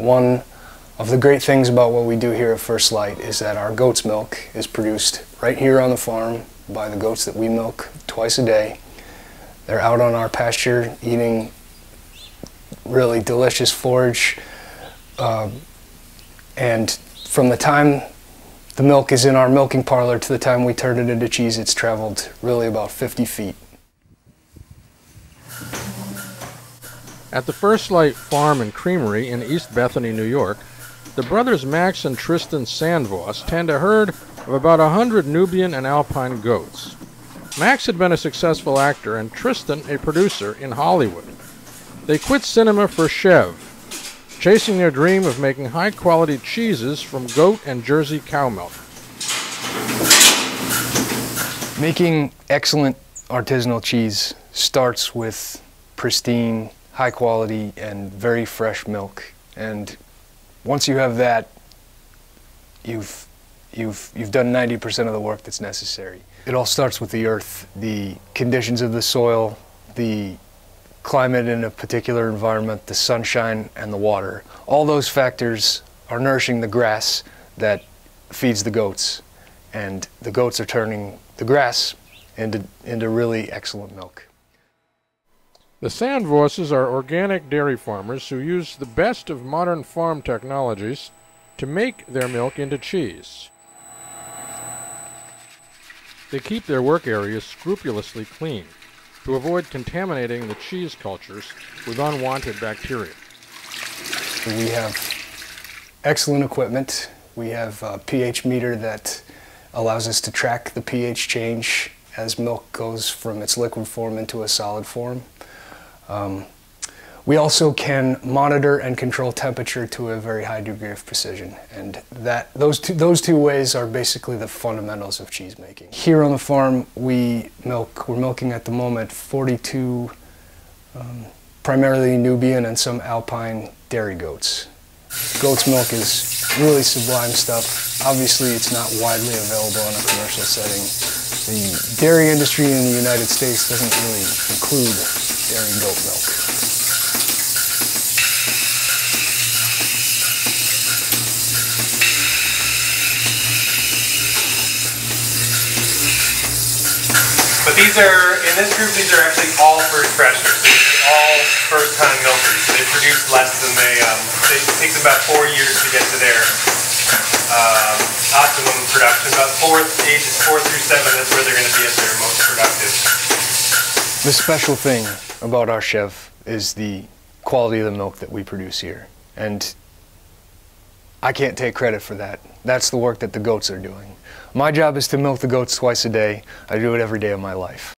One of the great things about what we do here at First Light is that our goat's milk is produced right here on the farm by the goats that we milk twice a day. They're out on our pasture eating really delicious forage. Uh, and from the time the milk is in our milking parlor to the time we turn it into cheese, it's traveled really about 50 feet. At the First Light Farm and Creamery in East Bethany, New York, the brothers Max and Tristan Sandvoss tend a herd of about a hundred Nubian and Alpine goats. Max had been a successful actor and Tristan a producer in Hollywood. They quit cinema for chevre, chasing their dream of making high quality cheeses from goat and Jersey cow milk. Making excellent artisanal cheese starts with pristine high quality and very fresh milk. And once you have that, you've, you've, you've done 90% of the work that's necessary. It all starts with the earth, the conditions of the soil, the climate in a particular environment, the sunshine, and the water. All those factors are nourishing the grass that feeds the goats. And the goats are turning the grass into, into really excellent milk. The Sandvosses are organic dairy farmers who use the best of modern farm technologies to make their milk into cheese. They keep their work areas scrupulously clean to avoid contaminating the cheese cultures with unwanted bacteria. We have excellent equipment. We have a pH meter that allows us to track the pH change as milk goes from its liquid form into a solid form. Um, we also can monitor and control temperature to a very high degree of precision, and that those two, those two ways are basically the fundamentals of cheese making. Here on the farm, we milk. We're milking at the moment 42, um, primarily Nubian and some Alpine dairy goats. Goat's milk is really sublime stuff. Obviously, it's not widely available in a commercial setting. The dairy industry in the United States doesn't really include dairy goat milk. But these are, in this group, these are actually all first freshers. These are all first-time milkers. They produce less than they, um, it takes about four years to get to their um, optimum production. About four, ages four through seven, that's where they're going to be at their most productive. The special thing about our chevre is the quality of the milk that we produce here. And I can't take credit for that. That's the work that the goats are doing. My job is to milk the goats twice a day. I do it every day of my life.